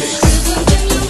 politics.